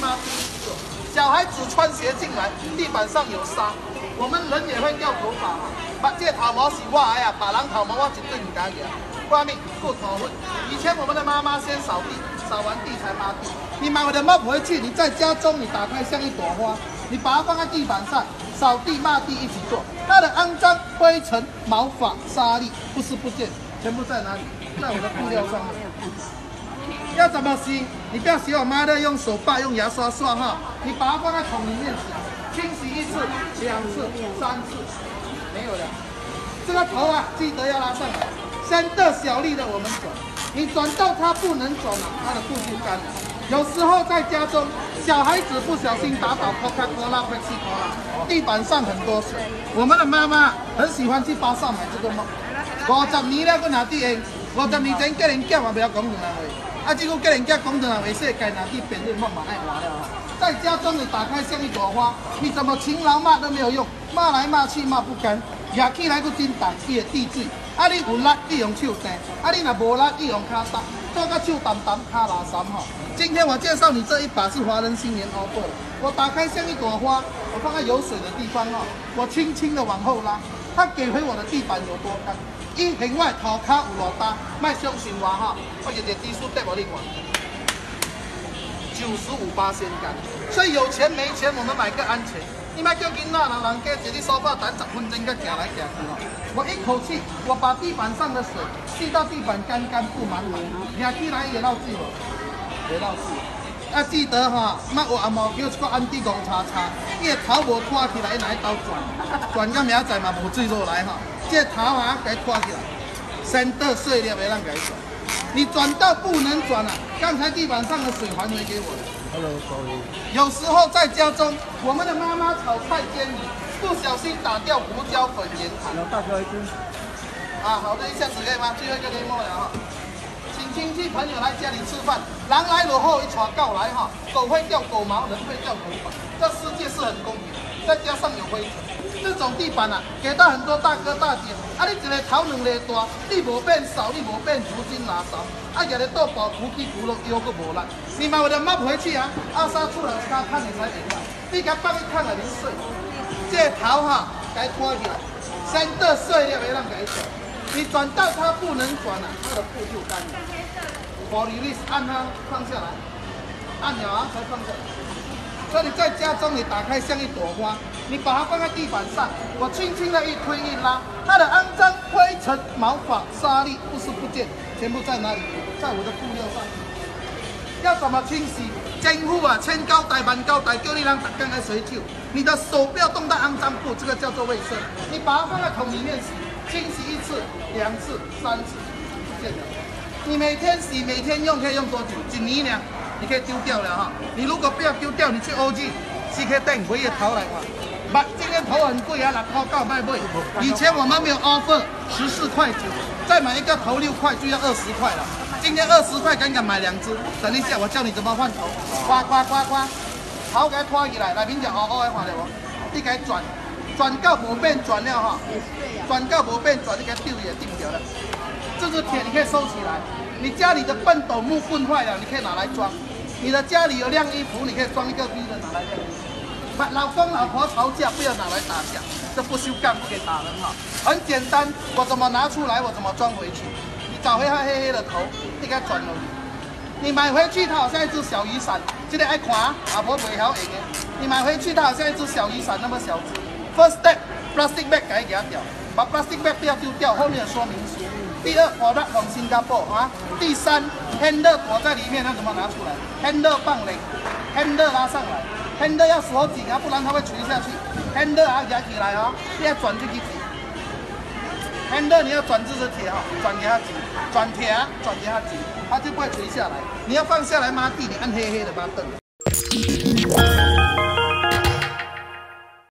妈。小孩子穿鞋进来，地板上有沙，我们人也会掉头发。把这头毛是我的呀，把狼头毛我绝对唔敢嘅。外面过头粉，以前我们的妈妈先扫地，扫完地才抹地。你买我的 mop 回去，你在家中你打开像一朵花，你把它放在地板上，扫地抹地一起做。它的肮脏、灰尘、毛发、沙粒不是不见，全部在哪里？在我的布料上面。要怎么洗？你不要洗我妈的用手把，用牙刷刷哈。你把它放在桶里面洗，清洗一次、两次、三次，没有了。这个头啊，记得要拉上来，深的小力的我们转。你转到它不能转了，它的布就干了。有时候在家中，小孩子不小心打倒 Coca Cola、Pepsi Cola，地板上很多水。我们的妈妈很喜欢去巴萨买这个帽。五十年了，搁拿滴用。五十年前叫人叫嘛，不要讲两话。啊，这个叫人家讲两话，世界拿去变日梦嘛，爱玩了。在家中你打开像一朵花，你怎么勤劳骂都没有用，骂来骂去骂不干，压起来个真重，伊会滴水。啊，你有力你用手蹬，啊，你若无力你用脚搭，做个手淡淡，卡拉三吼。今天我介绍你这一把是华人新年 offer，我打开像一朵花，我放在有水的地方哈，我轻轻的往后拉，它给回我的地板有多干干。一另外头卡有偌大，卖相信我哈，我日日低速带我你看，九十五八先干。所以有钱没钱，我们买个安全。你买叫囡仔人人家坐伫沙发等十分钟，才行来行去哦。我一口气，我把地板上的水吸到地板干干不满满，拿起来也漏水无？会漏水。啊，记得哈，莫有阿毛叫一个安迪公叉叉，伊个头无拖起来，拿一刀转，转到明仔嘛无水落来哈。这头啊，给拖起来，深的碎裂的让给转。你转到不能转了，刚才地板上的水还回给我。Hello，有时候在家中，我们的妈妈炒菜煎鱼，不小心打掉胡椒粉盐糖。有大哥一根。啊，好的，一下子可以吗？最后一个可以摸了哈。亲戚朋友来家里吃饭，狼来了后一传告来哈，狗会掉狗毛，人会掉头发，这世界是很公平。再加上有灰尘。这种地板啊，给到很多大哥大姐，啊，你一个头两个大，你无变少，你无变如今拿少，啊，日日倒包扶起扶落腰个无力，你买我的抹回去啊，阿三出来他看你才明白，你甲放一看了零碎，这头哈该脱起来，先得碎了没让改转，你转到它不能转了，它的布就干了，保利力按它放下来，按钮啊才放下来。所以你在家中，你打开像一朵花，你把它放在地板上，我轻轻的一推一拉，它的肮脏、灰尘、毛发、沙粒不是不见，全部在哪里？在我的布料上。要怎么清洗？政府啊，千交代万交代，叫你让打干来水手，你的手不要动到肮脏布，这个叫做卫生。你把它放在桶里面洗，清洗一次、两次、三次，不见了。你每天洗、每天用，可以用多久？几年呢？你可以丢掉了哈，你如果不要丢掉，你去 OG CK 店回个头来看。买今天头很贵啊，拿头告卖不？以前我们没有 offer，十四块九，再买一个头六块就要二十块了。今天二十块，敢敢买两只？等一下我教你怎么换头，刮刮刮刮，头给它拖起来，来面就凹凹的看到无？你给它转，转到无变转了哈，转到无变转，你给它丢也丢掉了。这是铁，你可以收起来。你家里的笨斗木棍坏了，你可以拿来装。你的家里有晾衣服，你可以装一个 V 的拿来晾。不，老公老婆吵架不要拿来打架，这不修干不给打人哈。很简单，我怎么拿出来，我怎么装回去。你找回它黑黑的头，你给它转了。你买回去它好像一只小雨伞，记得爱看，老婆不会好赢的。你买回去它好像一只小雨伞那么小只。First step，plastic bag 给它掉，把 plastic bag 不要丢掉，后面的说明书。第二，我的从新加坡啊。第三，handle 躲在里面，那怎么拿出来？handle 放零，handle 拉上来，handle 要锁紧啊，不然它会垂下去。handle 啊，夹起来啊，要转这个铁。handle 你要转这只铁哈，转给它紧，转铁啊，转给它紧，它就不会垂下来。你要放下来抹地，你按黑黑的把它蹬。